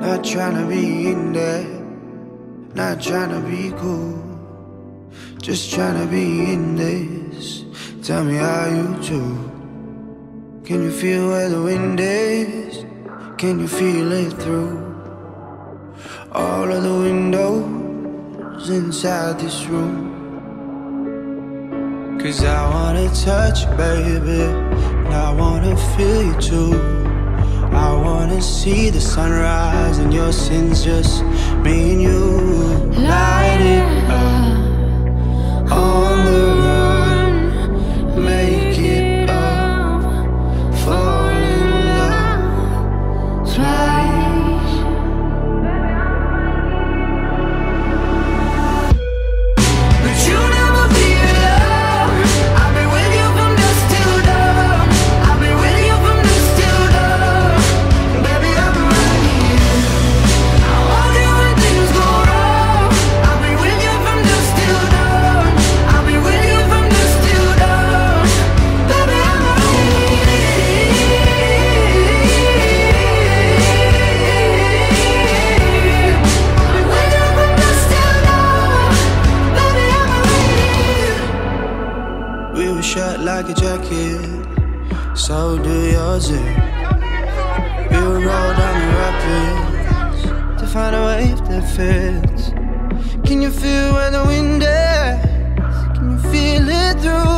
Not trying to be in there, not trying to be cool. Just trying to be in this. Tell me how you do. Can you feel where the wind is? Can you feel it through all of the windows inside this room? Cause I wanna touch you, baby. And I wanna feel you too. See the sunrise and your sins just me and you. We shut like a jacket, so do yours. eh? We would roll down the rapids to find a wave that fits. Can you feel where the wind is? Can you feel it through